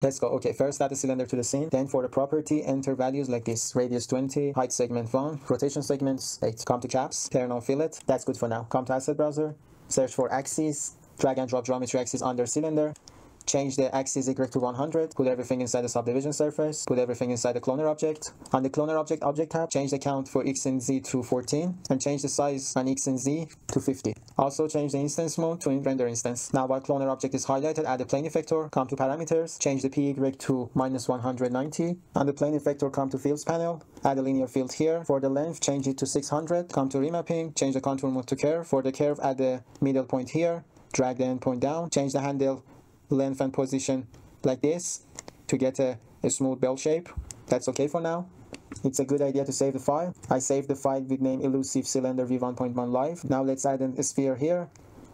Let's go. Okay, first add the cylinder to the scene. Then for the property, enter values like this. Radius 20, height segment 1, rotation segments 8. Come to caps, turn on fillet. That's good for now. Come to asset browser, search for axes, drag and drop geometry axis under cylinder change the axis Y to 100, put everything inside the subdivision surface, put everything inside the cloner object. On the cloner object object tab, change the count for X and Z to 14, and change the size on X and Z to 50. Also change the instance mode to render instance. Now while cloner object is highlighted, add the plane effector, come to parameters, change the PY to minus 190. On the plane effector, come to fields panel, add a linear field here. For the length, change it to 600, come to remapping, change the contour mode to curve. For the curve, add the middle point here, drag the endpoint down, change the handle length and position like this to get a, a smooth bell shape. That's okay for now. It's a good idea to save the file. I saved the file with name elusive cylinder v1.1 live. Now let's add a sphere here.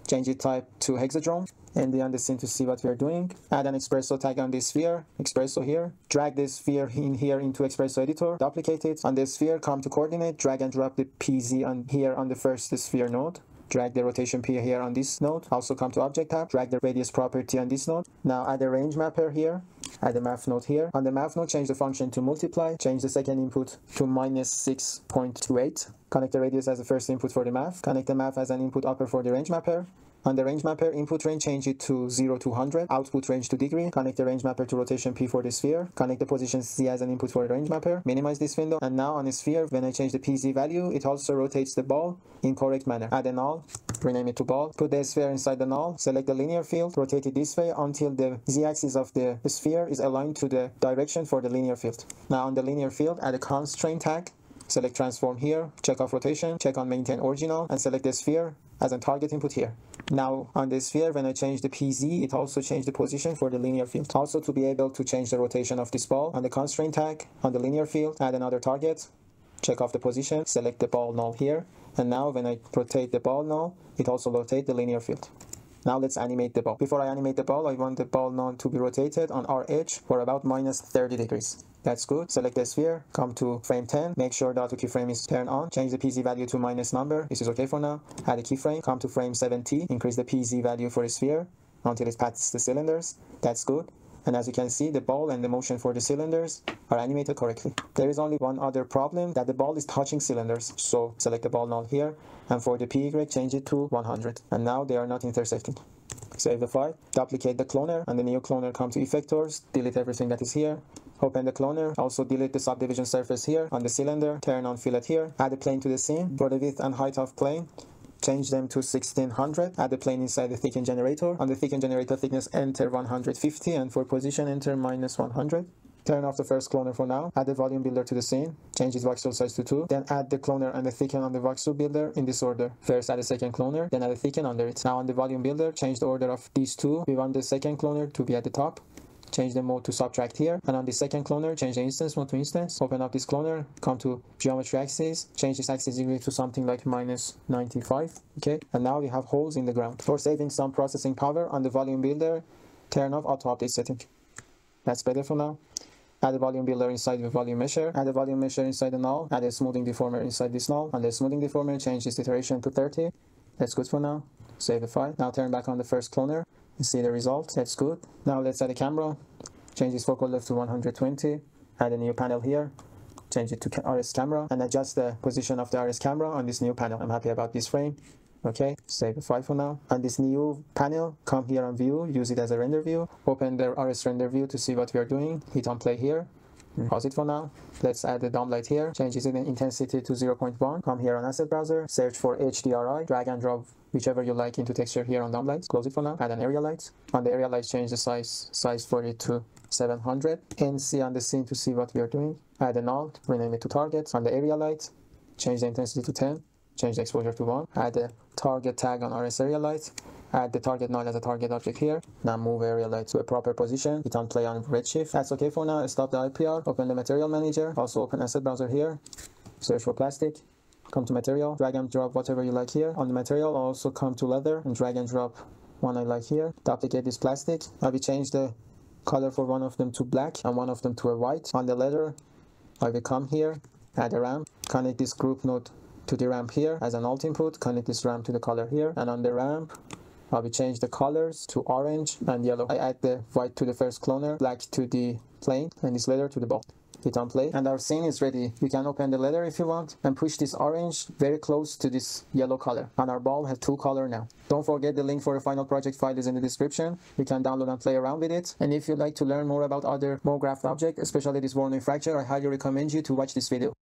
Change it type to hexahedron and the the scene to see what we are doing. Add an XPresso tag on this sphere, XPresso here. Drag this sphere in here into XPresso editor, duplicate it. On this sphere, come to coordinate, drag and drop the PZ on here on the first sphere node drag the rotation P here on this node. Also come to object tab, drag the radius property on this node. Now add a range mapper here, add a math node here. On the math node, change the function to multiply, change the second input to minus 6.28. Connect the radius as the first input for the math. Connect the math as an input upper for the range mapper. On the range mapper, input range change it to 0 to 100, output range to degree, connect the range mapper to rotation P for the sphere, connect the position Z as an input for the range mapper, minimize this window, and now on the sphere, when I change the PZ value, it also rotates the ball in correct manner. Add a null, rename it to ball, put the sphere inside the null, select the linear field, rotate it this way until the Z-axis of the sphere is aligned to the direction for the linear field. Now on the linear field, add a constraint tag, select transform here, check off rotation, check on maintain original, and select the sphere as a target input here. Now on the sphere, when I change the PZ, it also changed the position for the linear field. Also to be able to change the rotation of this ball, on the constraint tag, on the linear field, add another target, check off the position, select the ball null here, and now when I rotate the ball null, it also rotates the linear field. Now let's animate the ball. Before I animate the ball, I want the ball null to be rotated on our edge for about minus 30 degrees. That's good. Select the sphere, come to frame 10, make sure the auto keyframe is turned on, change the PZ value to minus number, this is okay for now. Add a keyframe, come to frame 70, increase the PZ value for the sphere until it passes the cylinders. That's good. And as you can see, the ball and the motion for the cylinders are animated correctly. There is only one other problem that the ball is touching cylinders. So select the ball null here. And for the PY, change it to 100. And now they are not intersecting. Save the file, duplicate the cloner, and the new cloner come to effectors, delete everything that is here, Open the cloner, also delete the subdivision surface here on the cylinder, turn on fillet here, add a plane to the scene, for the width and height of plane, change them to 1600, add the plane inside the thicken generator, on the thicken generator thickness enter 150 and for position enter minus 100. Turn off the first cloner for now, add the volume builder to the scene, change its voxel size to 2, then add the cloner and the thicken on the voxel builder in this order. First add the second cloner, then add the thicken under it. Now on the volume builder, change the order of these two. We want the second cloner to be at the top, change the mode to subtract here. And on the second cloner change the instance mode to instance. Open up this cloner come to geometry axis change this axis degree to something like minus 95 okay? And now we have holes in the ground. For saving some processing power on the volume builder turn off auto update setting. That's better for now. Add a volume builder inside the volume mesher. add a volume mesher inside the null, add a smoothing deformer inside this null, and the smoothing deformer change this iteration to 30. That's good for now. Save the file. Now turn back on the first cloner, you see the result, that's good. Now let's add a camera, change this focal length to 120, add a new panel here, change it to RS camera, and adjust the position of the RS camera on this new panel. I'm happy about this frame. Okay, save the file for now. On this new panel, come here on view, use it as a render view, open the RS render view to see what we are doing, hit on play here, Pause it for now. Let's add the dome light here. Change its intensity to 0.1. Come here on asset browser. Search for HDRI. Drag and drop whichever you like into texture here on dome lights. Close it for now. Add an area light. On the area light, change the size size for it to 700. and see on the scene to see what we are doing. Add an alt. Rename it to target. On the area light, change the intensity to 10. Change the exposure to 1. Add a target tag on RS area light add the target null as a target object here. Now move area light to a proper position. Hit on play on redshift. That's okay for now. Stop the IPR. Open the material manager. Also open asset browser here. Search for plastic. Come to material. Drag and drop whatever you like here. On the material, also come to leather and drag and drop one I like here. Duplicate this plastic. I will change the color for one of them to black and one of them to a white. On the leather, I will come here, add a ramp, connect this group node to the ramp here as an alt input, connect this ramp to the color here, and on the ramp, I will change the colors to orange and yellow. I add the white to the first cloner, black to the plane, and this letter to the ball hit on play. And our scene is ready. You can open the letter if you want and push this orange very close to this yellow color. And our ball has two color now. Don't forget the link for the final project file is in the description. You can download and play around with it. And if you'd like to learn more about other MoGraph objects especially this Voronoi fracture i highly recommend you to watch this video